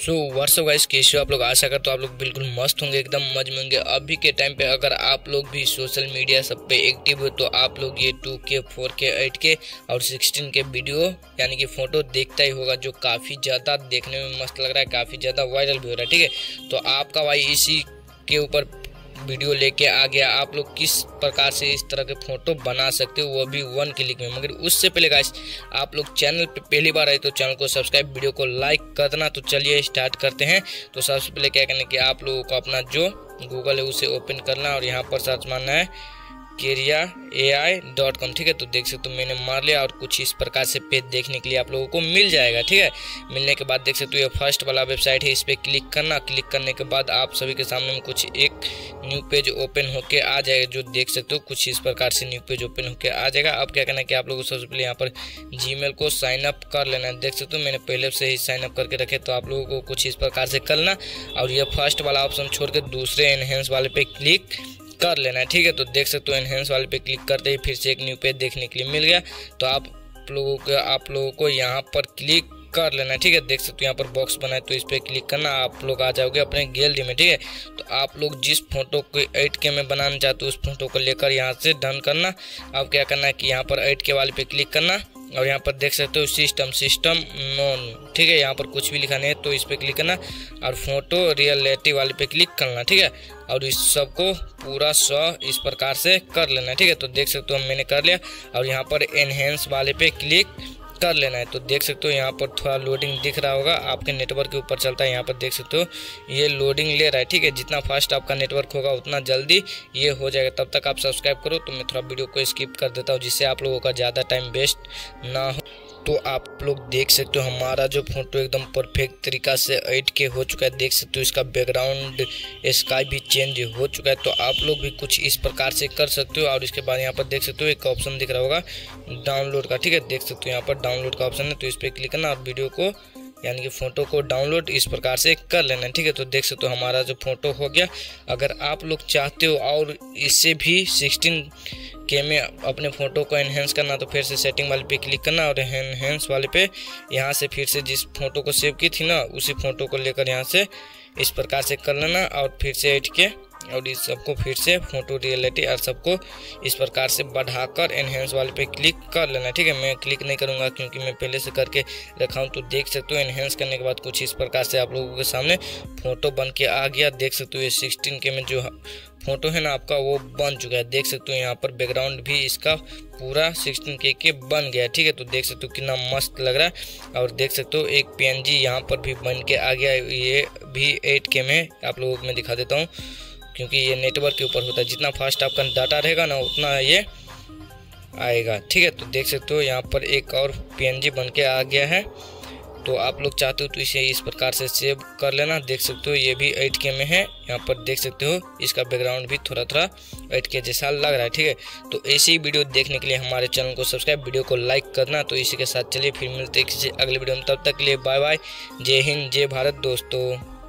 So what's up guys कैसे आप लोग? आशा कर तो आप लोग बिल्कुल मस्त होंगे, एकदम मज में होंगे। अभी के टाइम पे अगर आप लोग भी सोशल मीडिया सब पे एक्टिव हो तो आप लोग ये टू के फोर के एट के और सिक्सटीन के वीडियो यानी कि फ़ोटो देखता ही होगा, जो काफ़ी ज़्यादा देखने में मस्त लग रहा है, काफ़ी ज़्यादा वायरल भी हो रहा है, ठीक है? तो आपका भाई इसी के ऊपर वीडियो लेके आ गया। आप लोग किस प्रकार से इस तरह के फ़ोटो बना सकते हो, वो भी वन क्लिक में। मगर उससे पहले गाइस आप लोग चैनल पे पहली बार आए तो चैनल को सब्सक्राइब वीडियो को लाइक कर देना तो चलिए स्टार्ट करते हैं। तो सबसे पहले क्या करना कि आप लोगों को अपना जो गूगल है, उसे ओपन करना और यहाँ पर सर्च मारना है। केरिया ए आई डॉट कॉम ठीक है? तो देख सकते हो मैंने मार लिया और कुछ इस प्रकार से पेज देखने के लिए आप लोगों को मिल जाएगा, ठीक है? मिलने के बाद देख सकते हो ये फ़र्स्ट वाला वेबसाइट है, इस पर क्लिक करना। क्लिक करने के बाद आप सभी के सामने में कुछ एक न्यू पेज ओपन होके आ जाएगा, जो देख सकते हो कुछ इस प्रकार से न्यू पेज ओपन होके आ जाएगा। अब क्या करना है कि आप लोगों को सबसे पहले यहाँ पर जी को साइन अप कर लेना है। देख सकते हो मैंने पहले से ही साइन अप करके रखे तो आप लोगों को कुछ इस प्रकार से करना। और ये फ़र्स्ट वाला ऑप्शन छोड़ के दूसरे एनहेंस वाले पे क्लिक कर लेना है, ठीक है? तो देख सकते हो एनहेंस वाले पे क्लिक करते ही फिर से एक न्यू पेज देखने के लिए मिल गया। तो आप लोगों को, आप लोगों को यहाँ पर क्लिक कर लेना ठीक है? देख सकते हो, यहाँ पर बॉक्स बना है तो इस पर क्लिक करना, आप लोग आ जाओगे अपने गैलरी में, ठीक है? तो आप लोग जिस फ़ोटो को एट के में बनाना चाहते हो, उस फ़ोटो को लेकर यहाँ से डन करना। अब क्या करना है कि यहाँ पर एट के वाले पे क्लिक करना। और यहाँ पर देख सकते हो सिस्टम सिस्टम नॉन ठीक है, यहाँ पर कुछ भी लिखा नहीं है तो इस पर क्लिक करना और फ़ोटो रियलिटी वाले पे क्लिक करना, ठीक है? और इस सबको पूरा सौ इस प्रकार से कर लेना, ठीक है? तो देख सकते हो मैंने कर लिया। और यहाँ पर एनहेंस वाले पे क्लिक कर लेना है। तो देख सकते हो यहाँ पर थोड़ा लोडिंग दिख रहा होगा। आपके नेटवर्क के ऊपर चलता है। यहाँ पर देख सकते हो, ये लोडिंग ले रहा है। ठीक है, जितना फास्ट आपका नेटवर्क होगा, उतना जल्दी ये हो जाएगा। तब तक आप सब्सक्राइब करो। तो मैं थोड़ा वीडियो को स्किप कर देता हूँ, जिससे आप लोगों का ज़्यादा टाइम वेस्ट ना हो। तो आप लोग देख सकते हो, हमारा जो फ़ोटो एकदम परफेक्ट तरीका से एड के हो चुका है, देख सकते हो इसका बैकग्राउंड स्काई भी चेंज हो चुका है तो आप लोग भी कुछ इस प्रकार से कर सकते हो, और इसके बाद यहाँ पर देख सकते हो एक ऑप्शन दिख रहा होगा डाउनलोड का, ठीक है? देख सकते हो यहाँ पर डाउनलोड का ऑप्शन है तो इस पर क्लिक करना और वीडियो को, यानी कि फ़ोटो को डाउनलोड इस प्रकार से कर लेना है ठीक है? तो देख सकते हो हमारा जो फ़ोटो हो गया, अगर आप लोग चाहते हो, और इससे भी सिक्सटीन के में अपने फ़ोटो को एनहेंस करना तो फिर से सेटिंग वाले पे क्लिक करना और एनहेंस वाले पे यहाँ से फिर से जिस फ़ोटो को सेव की थी ना, उसी फ़ोटो को लेकर यहाँ से इस प्रकार से कर लेना और फिर से एड के और इस सबको फिर से फ़ोटो रियलिटी और सबको इस प्रकार से बढ़ाकर एनहेंस वाले पे क्लिक कर लेना ठीक है, मैं क्लिक नहीं करूँगा क्योंकि मैं पहले से करके रखा हूँ तो देख सकते हो एनहेंस करने के बाद कुछ इस प्रकार से आप लोगों के सामने फ़ोटो बन के आ गया। देख सकते हो ये सिक्सटीन के में जो फ़ोटो है ना आपका, वो बन चुका है। देख सकते हो यहाँ पर बैकग्राउंड भी इसका पूरा सिक्सटीन के के बन गया ठीक है तो देख सकते हो कितना मस्त लग रहा है। और देख सकते हो एक पी एन जी यहाँ पर भी बन के आ गया ये भी एट के में आप लोगों को मैं दिखा देता हूँ। क्योंकि ये नेटवर्क के ऊपर होता है। जितना फास्ट आपका डाटा रहेगा ना, उतना ये आएगा। ठीक है तो देख सकते हो, यहाँ पर एक और पीएनजी बन के आ गया है। तो आप लोग चाहते हो तो इसे इस प्रकार से सेव कर लेना। देख सकते हो, ये भी एट के में है। यहाँ पर देख सकते हो, इसका बैकग्राउंड भी थोड़ा थोड़ा एट के जैसा लग रहा है। ठीक है तो ऐसी वीडियो देखने के लिए हमारे चैनल को सब्सक्राइब वीडियो को लाइक करना। तो इसी के साथ चलिए, फिर मिलते हैं किसी अगले वीडियो में। तब तक के लिए बाय बाय जय हिंद, जय भारत, दोस्तों।